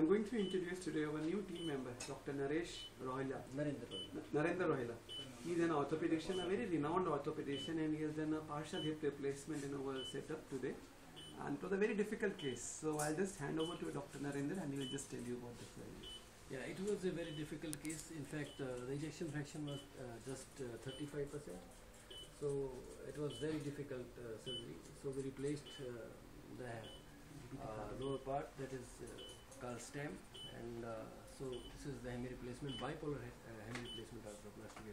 I'm going to introduce today our new team member, Dr. Naresh Rohila. Narendra Rohila. N- Narendra Rohila. He's an orthopedician, a very renowned orthopedician, and he has done a partial hip replacement in our setup today. And it was a very difficult case. So I'll just hand over to Dr. Narendra and he will just tell you about the surgery. Yeah, it was a very difficult case. In fact, uh, the ejection fraction was uh, just uh, 35%. So it was very difficult uh, surgery. So we replaced uh, the uh, lower part, that is called stem, and uh, so this is the hemi replacement, bipolar uh, hemi replacement arthroplasty.